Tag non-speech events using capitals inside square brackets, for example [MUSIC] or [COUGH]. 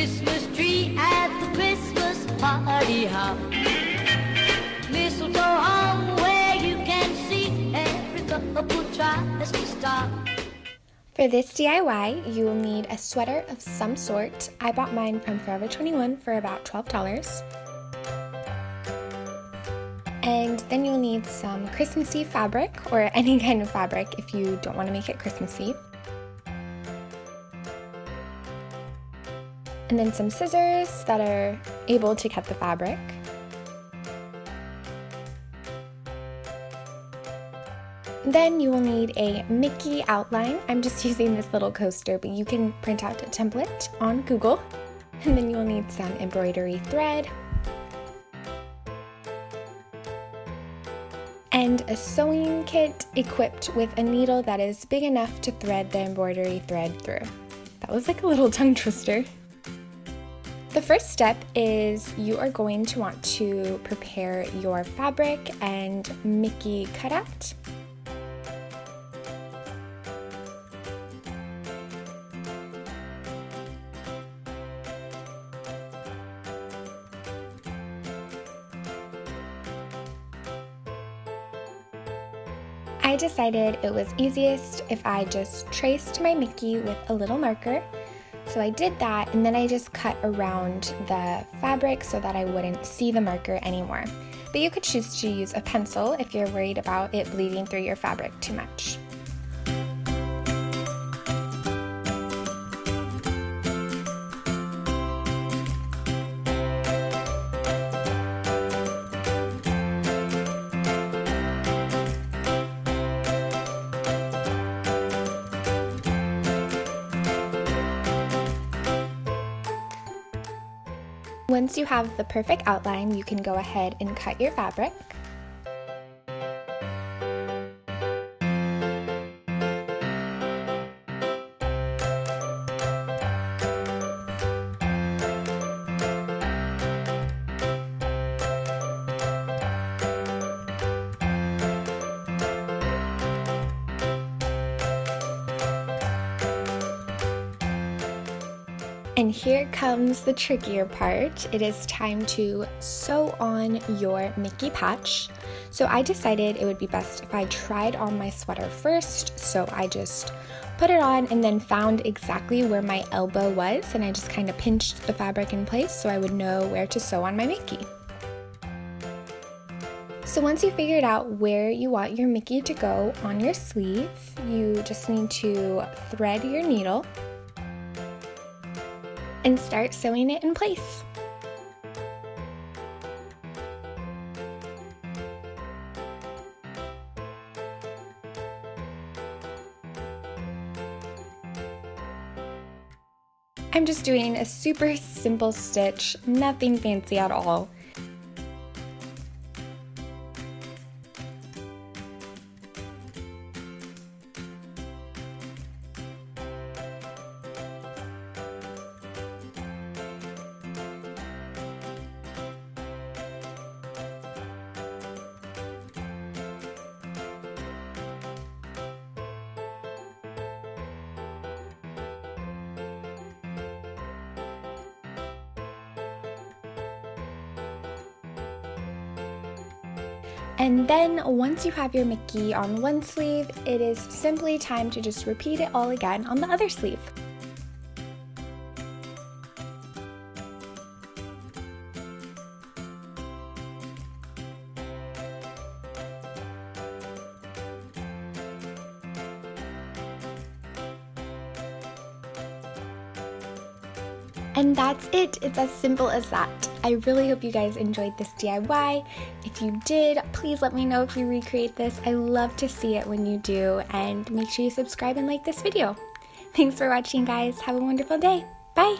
Christmas tree at the Christmas party hop. Mistletoe hung where you can see every couple tries to stop. For this DIY, you will need a sweater of some sort. I bought mine from Forever 21 for about $12. And then you'll need some Christmassy fabric or any [LAUGHS] kind of fabric if you don't want to make it Christmassy. And then some scissors that are able to cut the fabric. Then you will need a Mickey outline. I'm just [LAUGHS] using this little coaster, but you can print out a template on Google. [LAUGHS] And then you'll need some embroidery thread and a sewing kit equipped with a needle that is big enough to thread the embroidery thread through. That was like a little [LAUGHS] tongue twister. The first step is you are going to want to prepare your fabric and Mickey cutout. I decided it was easiest if I just traced my Mickey with a little marker. So I did that and then I just cut around the fabric so that I wouldn't see the marker anymore. But you could choose to use a pencil if you're worried about it bleeding through your fabric too much. Once you have the perfect outline, you can go ahead and cut your fabric. And here comes the trickier part. It is time to sew on your Mickey patch. So I decided it would be best if I tried on my sweater first. So I just put it on and then found exactly where my elbow was and I just kind of pinched the fabric in place so I would know where to sew on my Mickey. So once you figured out where you want your Mickey to go on your sleeve, you just need to thread your needle and start sewing it in place. I'm just doing a super simple stitch, nothing fancy at all. And then once you have your Mickey on one sleeve, it is simply time to just repeat it all again on the other sleeve. And that's it. It's as simple as that. I really hope you guys enjoyed this DIY. If you did, please let me know if you recreate this. I love to see it when you do, and make sure you subscribe and like this video. Thanks for watching, guys. Have a wonderful day. Bye.